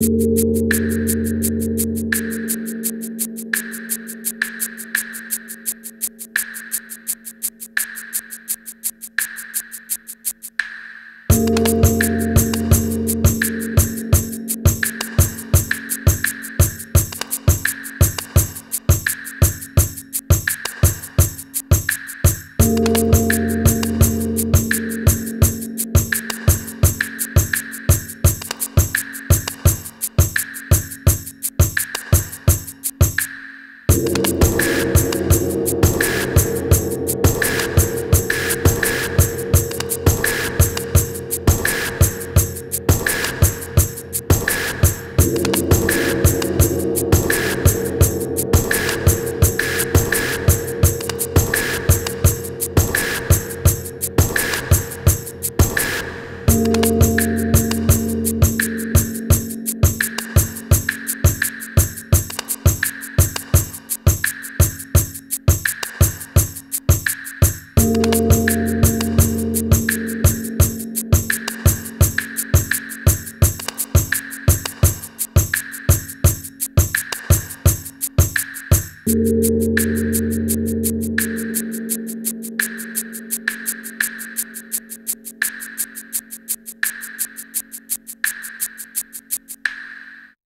you Podcast.